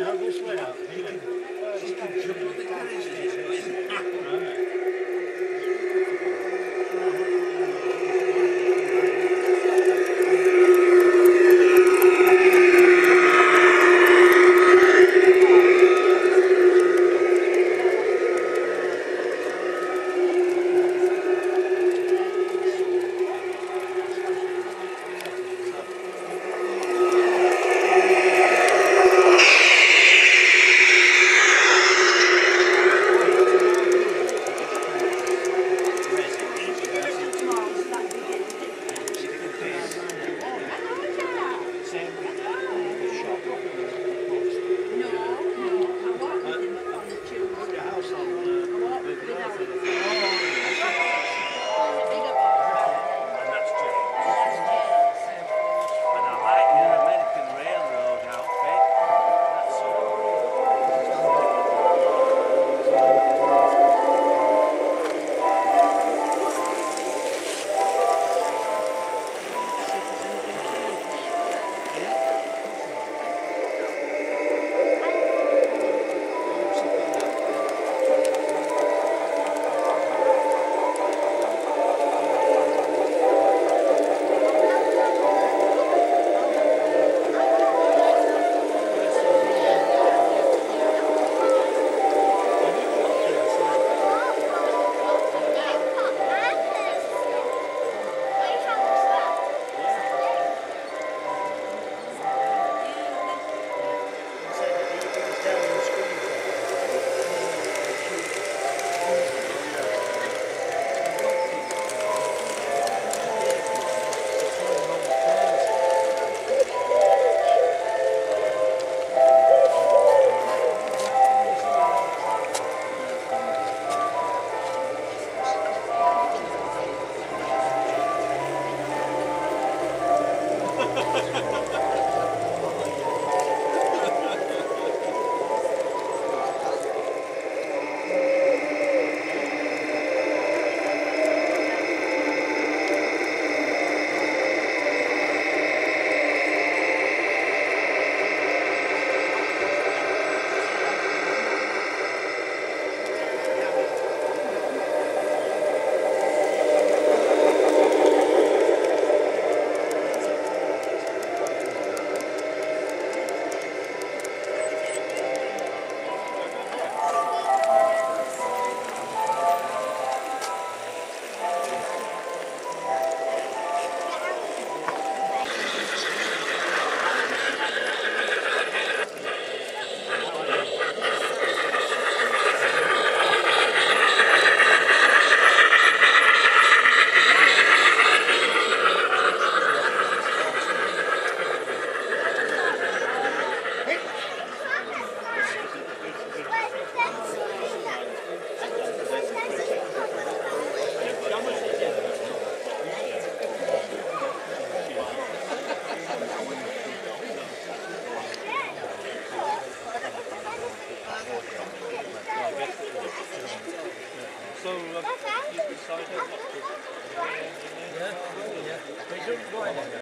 Now this way. She can jump on the carriage.